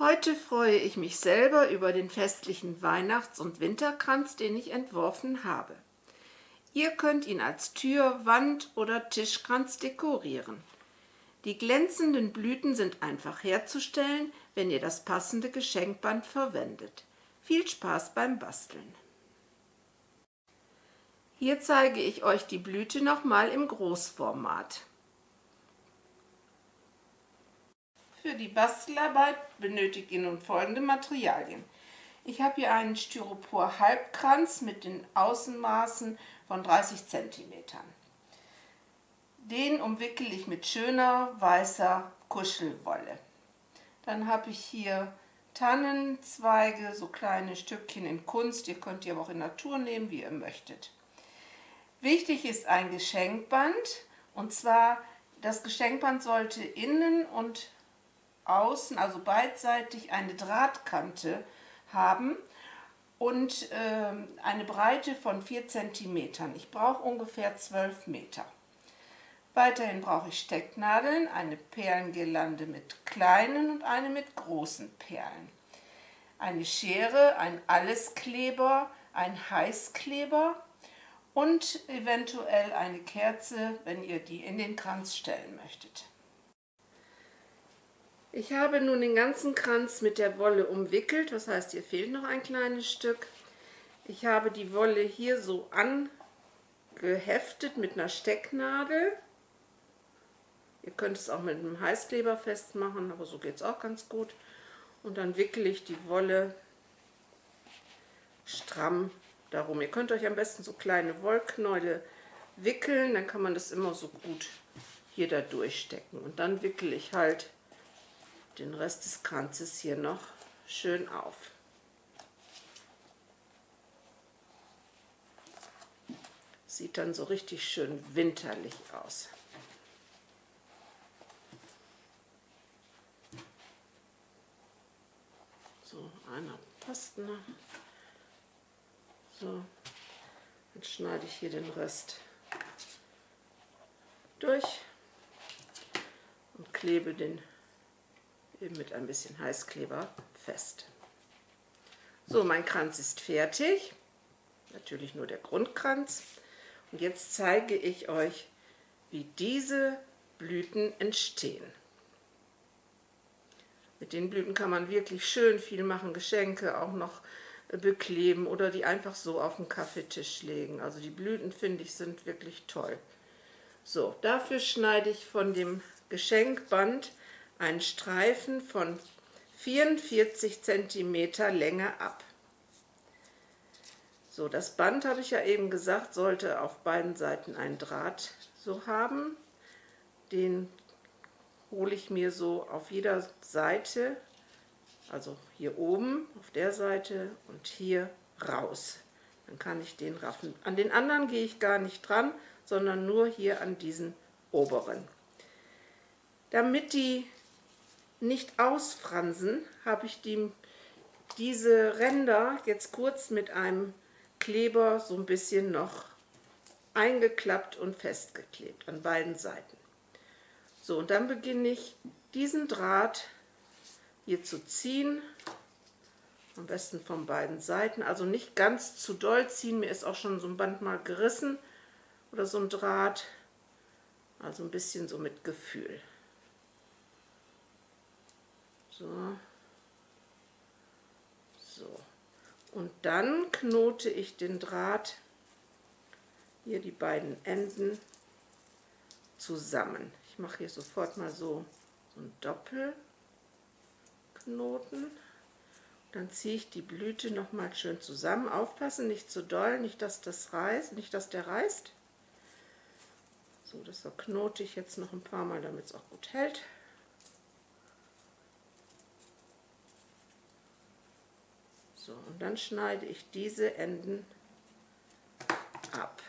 Heute freue ich mich selber über den festlichen Weihnachts- und Winterkranz, den ich entworfen habe. Ihr könnt ihn als Tür-, Wand- oder Tischkranz dekorieren. Die glänzenden Blüten sind einfach herzustellen, wenn ihr das passende Geschenkband verwendet. Viel Spaß beim Basteln! Hier zeige ich euch die Blüte nochmal im Großformat. Für die Bastelarbeit benötigt ihr nun folgende Materialien. Ich habe hier einen Styropor Halbkranz mit den Außenmaßen von 30 cm. Den umwickel ich mit schöner weißer Kuschelwolle. Dann habe ich hier Tannenzweige, so kleine Stückchen in Kunst. Ihr könnt die aber auch in Natur nehmen, wie ihr möchtet. Wichtig ist ein Geschenkband und zwar das Geschenkband sollte innen und außen, also beidseitig, eine Drahtkante haben und äh, eine Breite von 4 cm. Ich brauche ungefähr 12 Meter. Weiterhin brauche ich Stecknadeln, eine Perlengirlande mit kleinen und eine mit großen Perlen. Eine Schere, ein Alleskleber, ein Heißkleber und eventuell eine Kerze, wenn ihr die in den Kranz stellen möchtet. Ich habe nun den ganzen Kranz mit der Wolle umwickelt, das heißt, hier fehlt noch ein kleines Stück. Ich habe die Wolle hier so angeheftet mit einer Stecknadel. Ihr könnt es auch mit einem Heißkleber festmachen, aber so geht es auch ganz gut. Und dann wickele ich die Wolle stramm darum. Ihr könnt euch am besten so kleine Wollknäule wickeln, dann kann man das immer so gut hier da durchstecken. Und dann wickele ich halt den Rest des Kranzes hier noch schön auf. Sieht dann so richtig schön winterlich aus. So, einer passt noch. So, jetzt schneide ich hier den Rest durch und klebe den eben mit ein bisschen Heißkleber fest. So, mein Kranz ist fertig. Natürlich nur der Grundkranz. Und jetzt zeige ich euch, wie diese Blüten entstehen. Mit den Blüten kann man wirklich schön viel machen, Geschenke auch noch bekleben oder die einfach so auf den Kaffeetisch legen. Also die Blüten, finde ich, sind wirklich toll. So, dafür schneide ich von dem Geschenkband einen Streifen von 44 cm Länge ab. So, das Band, habe ich ja eben gesagt, sollte auf beiden Seiten ein Draht so haben. Den hole ich mir so auf jeder Seite, also hier oben auf der Seite und hier raus. Dann kann ich den raffen. An den anderen gehe ich gar nicht dran, sondern nur hier an diesen oberen. Damit die nicht ausfransen, habe ich die, diese Ränder jetzt kurz mit einem Kleber so ein bisschen noch eingeklappt und festgeklebt an beiden Seiten. So, und dann beginne ich diesen Draht hier zu ziehen, am besten von beiden Seiten, also nicht ganz zu doll ziehen, mir ist auch schon so ein Band mal gerissen oder so ein Draht, also ein bisschen so mit Gefühl. So. So. Und dann knote ich den Draht, hier die beiden Enden, zusammen. Ich mache hier sofort mal so, so einen Doppelknoten. Dann ziehe ich die Blüte noch mal schön zusammen. Aufpassen, nicht zu doll, nicht dass das reißt, nicht dass der reißt. So, das verknote ich jetzt noch ein paar Mal, damit es auch gut hält. So, und dann schneide ich diese Enden ab.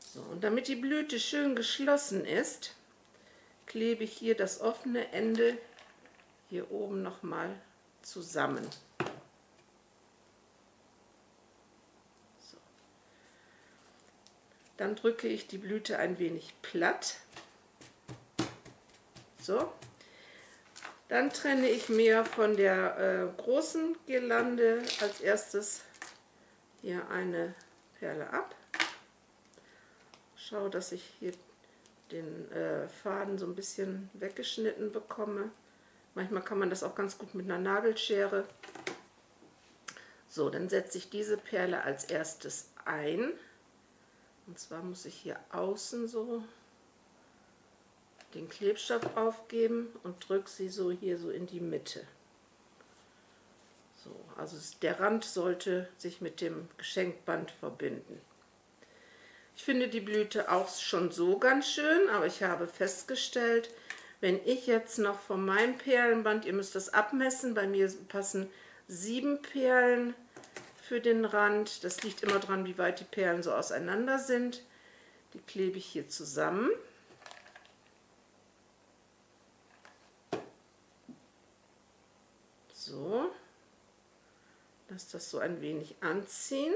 So, und damit die Blüte schön geschlossen ist, klebe ich hier das offene Ende hier oben nochmal zusammen. So. Dann drücke ich die Blüte ein wenig platt. So. Dann trenne ich mir von der äh, großen Girlande als erstes hier eine Perle ab. Schaue, dass ich hier den äh, Faden so ein bisschen weggeschnitten bekomme. Manchmal kann man das auch ganz gut mit einer Nagelschere. So, dann setze ich diese Perle als erstes ein. Und zwar muss ich hier außen so den Klebstoff aufgeben und drücke sie so hier so in die Mitte. So, also der Rand sollte sich mit dem Geschenkband verbinden. Ich finde die Blüte auch schon so ganz schön, aber ich habe festgestellt, wenn ich jetzt noch von meinem Perlenband, ihr müsst das abmessen, bei mir passen sieben Perlen für den Rand. Das liegt immer dran, wie weit die Perlen so auseinander sind. Die klebe ich hier zusammen. So, lass das so ein wenig anziehen.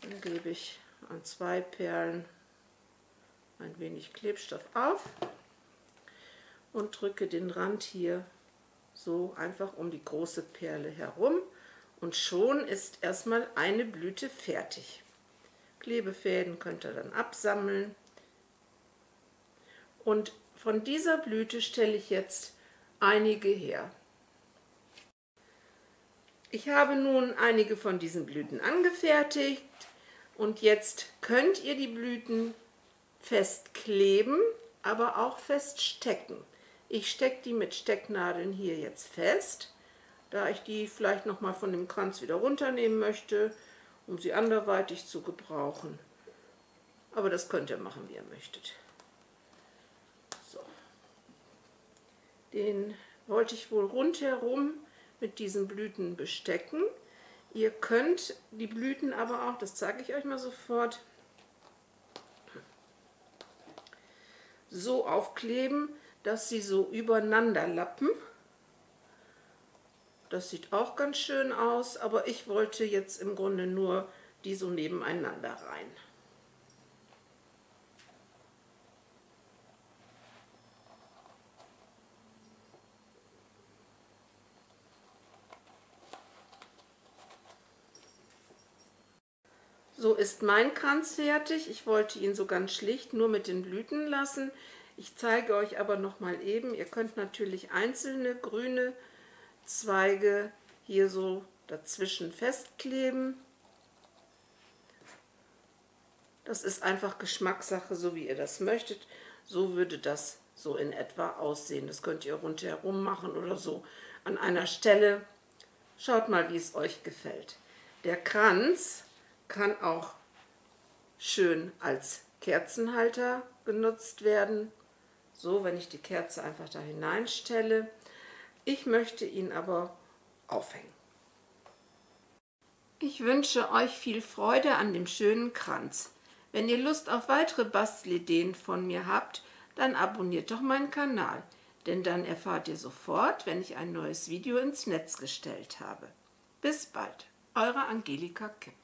Dann gebe ich an zwei Perlen ein wenig Klebstoff auf und drücke den Rand hier so einfach um die große Perle herum und schon ist erstmal eine Blüte fertig. Klebefäden könnt ihr dann absammeln und von dieser Blüte stelle ich jetzt einige her. Ich habe nun einige von diesen Blüten angefertigt und jetzt könnt ihr die Blüten festkleben, aber auch feststecken. Ich stecke die mit Stecknadeln hier jetzt fest, da ich die vielleicht noch mal von dem Kranz wieder runternehmen möchte, um sie anderweitig zu gebrauchen. Aber das könnt ihr machen, wie ihr möchtet. So. Den wollte ich wohl rundherum mit diesen Blüten bestecken. Ihr könnt die Blüten aber auch, das zeige ich euch mal sofort, so aufkleben, dass sie so übereinander lappen. Das sieht auch ganz schön aus, aber ich wollte jetzt im Grunde nur die so nebeneinander rein. So ist mein Kranz fertig. Ich wollte ihn so ganz schlicht nur mit den Blüten lassen. Ich zeige euch aber noch mal eben, ihr könnt natürlich einzelne grüne Zweige hier so dazwischen festkleben. Das ist einfach Geschmackssache, so wie ihr das möchtet. So würde das so in etwa aussehen. Das könnt ihr rundherum machen oder so an einer Stelle. Schaut mal, wie es euch gefällt. Der Kranz kann auch schön als Kerzenhalter genutzt werden. So, wenn ich die Kerze einfach da hineinstelle. Ich möchte ihn aber aufhängen. Ich wünsche euch viel Freude an dem schönen Kranz. Wenn ihr Lust auf weitere Bastelideen von mir habt, dann abonniert doch meinen Kanal, denn dann erfahrt ihr sofort, wenn ich ein neues Video ins Netz gestellt habe. Bis bald, eure Angelika Kipp.